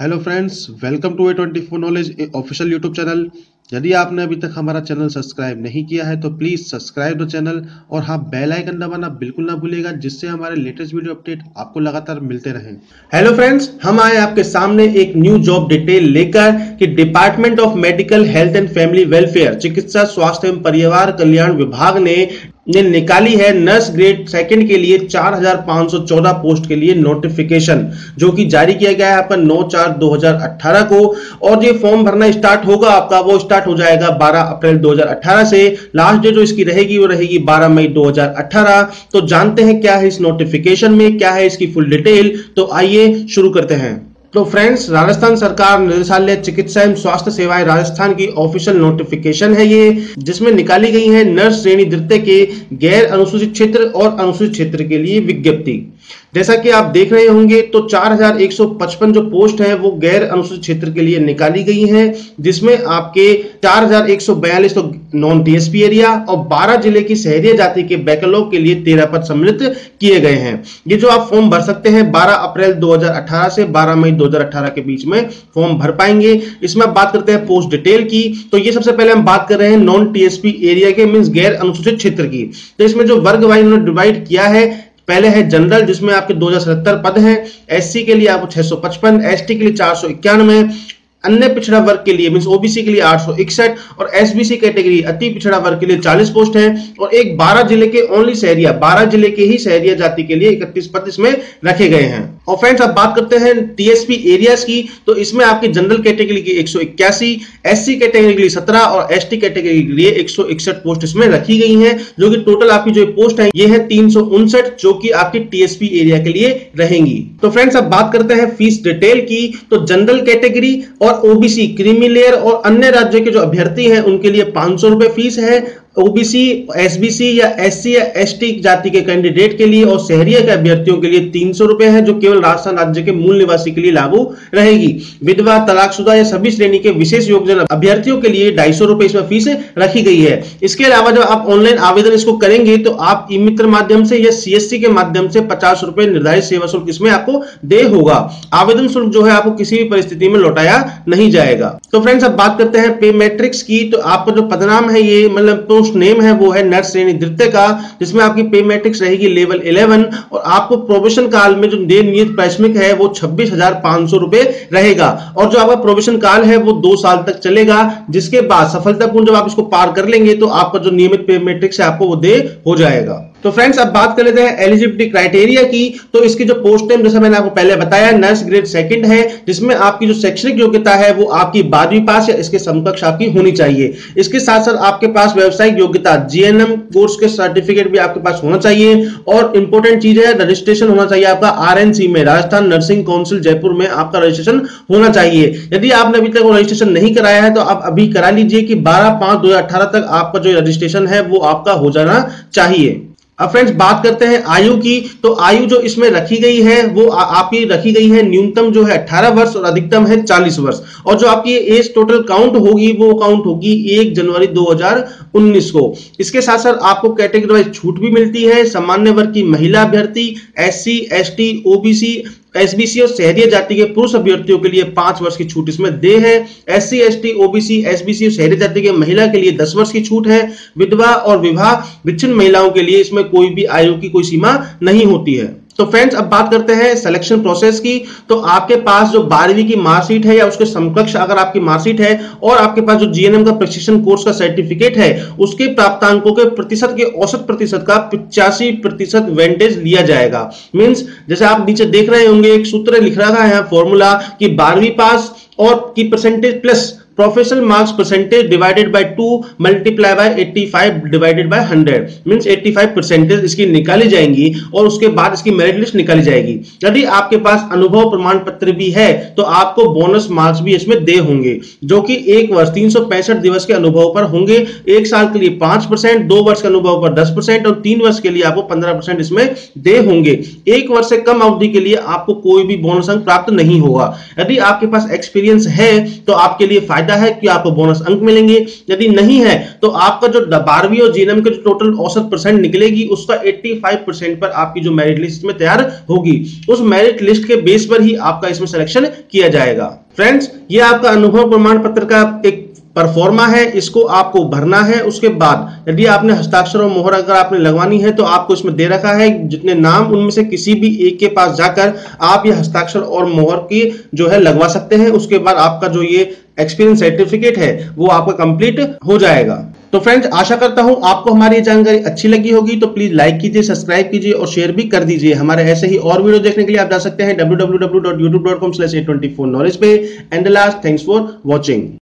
Hello friends welcome to A twenty four knowledge official YouTube channel यदि आपने अभी तक हमारा चैनल सब्सक्राइब नहीं किया है तो प्लीज़ सब्सक्राइब द चैनल और हाँ बेल आइकन दबाना बिल्कुल ना भूलेगा जिससे हमारे लेटेस्ट वीडियो अपडेट आपको लगातार मिलते रहें। हेलो फ्रेंड्स हम आए आपके सामने एक न्यू जॉब डिटेल लेकर। कि department of medical health and family welfare चिकित्सा स्वास्थ्य एवं परिवार कल्याण विभाग ने ने निकाली है नर्स ग्रेड सेकंड के लिए 4514 पोस्ट के लिए नोटिफिकेशन जो कि जारी किया गया है आपका 9 चार 2018 को। और ये फॉर्म भरना स्टार्ट होगा आपका, वो स्टार्ट हो जाएगा 12 अप्रैल 2018 से। लास्ट डेट जो इसकी रहेगी, वो रहेगी 12 मई 2018 तो जानते हैं क्या है इस नोटिफिकेशन में, क्या है इसकी फुल डिटेल तो आइए शुरू करते हैं। तो फ्रेंड्स राजस्थान सरकार निदेशालय चिकित्सा एवं स्वास्थ्य सेवाएँ राजस्थान की ऑफिशियल नोटिफिकेशन है ये, जिसमें निकाली गई है नर्स श्रेणी द्वितीय के गैर अनुसूचित क्षेत्र और अनुसूचित क्षेत्र के लिए विज्ञप्ति। जैसा कि आप देख रहे होंगे तो 4155 जो पोस्ट है, वो गैर अनुसूचित क्षेत्र के लिए निकाली गई हैं, जिसमें आपके 4142 तो नॉन टीएसपी एरिया और 12 ज़िले की शहरी जाति के बैकलॉग के लिए 13 पद सम्मिलित किए गए हैं। ये जो आप फॉर्म भर सकते हैं 12 अप्रैल 2018 से 12 मई 2018 के बीच में फॉर्म भर पाएँगे। इसमें आप बात करते हैं पोस्ट डिटेल की तो ये सबसे पहले हम बात कर रहे हैं नॉन टीएसपी एरिया के मीन गैर अनुसूचित क्षेत्र की। तो इसमें जो वर्ग वाइज उन्होंने डिवाइड किया है पहले है जनरल, जिसमें आपके दो पद हैं। एससी के लिए आपको 655 एसटी के लिए चार सौ इक्यानवे अन्य पिछड़ा वर्ग के लिए मीन ओबीसी के लिए आठ सौ इकसठ और एसबीसी कैटेगरी अति पिछड़ा वर्ग के लिए 40 पोस्ट है और एक 12 ज़िले के ओनली शहरिया 12 ज़िले के ही शहरिया जाति के लिए 31 पद इसमें रखे गए हैं। और फ्रेंड्स अब बात करते हैं टीएसपी एरियाज़ की तो इसमें आपकी जनरल कैटेगरी की एक सौ इक्यासी एससी कैटेगरी के लिए सत्रह और एसटी कैटेगरी के लिए एक सौ इकसठ पोस्ट इसमें रखी गई है, जो कि टोटल आपकी जो पोस्ट है, ये है तीन सौ उनसठ, जो कि आपकी टीएसपी एरिया के लिए रहेंगी। तो फ्रेंड्स अब बात करते हैं फ़ीस डिटेल की तो जनरल कैटेगरी और और ओबीसी क्रीमी लेयर और अन्य राज्य के जो अभ्यर्थी हैं, उनके लिए पाँच सौ रुपए फ़ीस है ओबीसी, एसबीसी या एससी या एसटी जाति के कैंडिडेट के लिए और शहरिया के अभ्यर्थियों के लिए तीन सौ रुपए है, जो केवल राजस्थान राज्य के मूल निवासी के लिए लागू रहेगी। विधवा, तलाकशुदा या सभी श्रेणी के विशेष योगदान अभ्यर्थियों के लिए ढाई सौ रुपए इसमें फ़ीस रखी गई है। इसके अलावा जब आप ऑनलाइन आवेदन इसको करेंगे तो आप ई मित्र माध्यम से या सीएससी के माध्यम से पचास निर्धारित सेवा शुल्क इसमें आपको दे होगा। आवेदन शुल्क जो है आपको किसी भी परिस्थिति में लौटाया नहीं जाएगा। तो फ्रेंड्स, अब बात करते हैं पे मैट्रिक्स की तो आपका जो पदनाम है ये मतलब पोस्ट नेम है, वो है नर्स श्रेणी द्वितीय का, जिसमें आपकी पे मैट्रिक्स रहेगी लेवल 11 और आपको प्रोबेशन काल में जो नियत प्राथमिक है, वो छब्बीस रुपए रहेगा। और जो आपका प्रोबेशन काल है, वो दो साल तक चलेगा, जिसके बाद सफलतापूर्ण जब आप इसको पार कर लेंगे तो आपका जो नियमित पे मैट्रिक्स है, आपको वो दे हो जाएगा। तो फ्रेंड्स अब बात कर लेते हैं एलिजिबिलिटी क्राइटेरिया की। तो इसकी जो पोस्ट टाइम जैसा मैंने आपको पहले बताया नर्स ग्रेड सेकंड है, जिसमें आपकी जो शैक्षणिक योग्यता है, वो आपकी बारहवीं पास या इसके समकक्ष आपकी होनी चाहिए। इसके साथ साथ आपके पास व्यवसायिक योग्यता जीएनएम कोर्स के सर्टिफिकेट भी आपके पास होना चाहिए। और इंपॉर्टेंट चीज़ है रजिस्ट्रेशन होना चाहिए आपका आर में, राजस्थान नर्सिंग काउंसिल जयपुर में आपका रजिस्ट्रेशन होना चाहिए। यदि आपने अभी तक रजिस्ट्रेशन नहीं कराया है तो आप अभी करा लीजिए कि बारह पाँच दो तक आपका जो रजिस्ट्रेशन है, वो आपका हो जाना चाहिए। अब फ्रेंड्स बात करते हैं आयु की। तो आयु जो इसमें रखी गई है, वो आपकी रखी गई है न्यूनतम जो है 18 वर्ष और अधिकतम है 40 वर्ष। और जो आपकी एज टोटल काउंट होगी, वो काउंट होगी 1 जनवरी 2019 को। इसके साथ साथ आपको कैटेगरी वाइज छूट भी मिलती है, सामान्य वर्ग की महिला अभ्यर्थी S C S T OBC SBC और शहरी जाति के पुरुष अभ्यर्थियों के लिए पाँच वर्ष की छूट इसमें दे है। S C S T OBC, SBC और शहरी जाति के महिला के लिए दस वर्ष की छूट है। विधवा और विवाह विच्छिन्न महिलाओं के लिए इसमें कोई भी आयु की कोई सीमा नहीं होती है। तो फ्रेंड्स अब बात करते हैं सिलेक्शन प्रोसेस की। तो आपके पास जो बारहवीं की मार्कशीट है या उसके समकक्ष अगर आपकी मार्कशीट है और आपके पास जो जीएनएम का प्रशिक्षण कोर्स का सर्टिफिकेट है, उसके प्राप्तांकों के प्रतिशत के औसत प्रतिशत का पिचासी प्रतिशत वेंटेज लिया जाएगा। मीन्स जैसे आप नीचे देख रहे होंगे, एक सूत्र लिख रहा है फॉर्मूला कि बारहवीं पास और की percentage plus professional marks percentage divided by two multiply by 85 divided by 100 means 85 percentage इसकी निकाली जाएँगी और उसके बाद इसकी मेरिट लिस्ट निकाली जाएगी। यदि आपके पास अनुभव प्रमाण पत्र भी है तो आपको बोनस मार्क्स भी इसमें दे होंगे, जो कि एक वर्ष तीन दिवस के अनुभव पर होंगे। एक साल के लिए पाँच परसेंट, दो वर्ष के अनुभव पर दस परसेंट और तीन वर्ष के लिए आपको पंद्रह परसेंट इसमें दे होंगे। एक वर्ष से कम अवधि के लिए आपको कोई भी बोनस अंक प्राप्त नहीं होगा। यदि आपके पास एक्सपीरियंस है तो आपके लिए फ़ायदा फ़ायदा है कि आपको बोनस अंक मिलेंगे। यदि नहीं है तो आपका जो बारहवीं और जीएनएम के जो टोटल औसत परसेंट निकलेगी, उसका 85 परसेंट पर आपकी जो मेरिट लिस्ट में तैयार होगी। उस मेरिट लिस्ट के बेस पर ही आपका इसमें सिलेक्शन किया जाएगा। फ्रेंड्स ये आपका अनुभव प्रमाण पत्र का एक परफॉर्मा है, इसको आपको भरना है। उसके बाद, यदि आपने हस्ताक्षर और मोहर अगर आपने लगवानी है तो आपको इसमें दे रखा है, जितने नाम उनमें से किसी भी एक के पास जाकर आप ये हस्ताक्षर और मोहर की जो है लगवा सकते हैं। उसके बाद आपका जो ये एक्सपीरियंस सर्टिफिकेट है, वो आपका कंप्लीट हो जाएगा। तो फ्रेंड्स आशा करता हूँ आपको हमारी ये जानकारी अच्छी लगी होगी तो प्लीज़ लाइक कीजिए सब्सक्राइब कीजिए और शेयर भी कर दीजिए। हमारे ऐसे ही और वीडियो देखने के लिए आप जा सकते हैं W W W dot YouTube dot com slash A twenty four knowledge पे and last thanks for watching